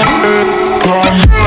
Come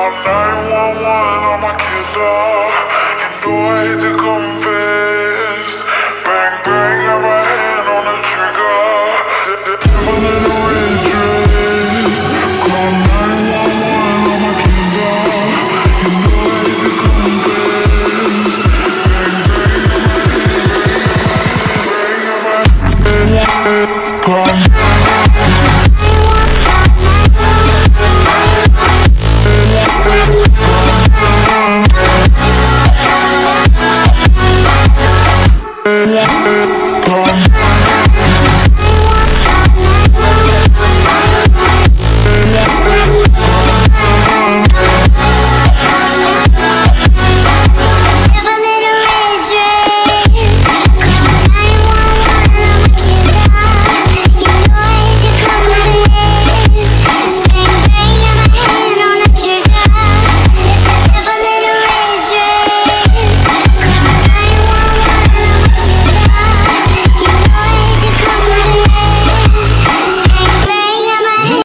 call 911 on my killer. You know I hate to confess. Bang, bang, got my hand on the trigger. The devil in a red dress Call 911 on my killer. You know I hate to confess. Bang, bang, got my hand, bang, bang, bang. my hand Call Come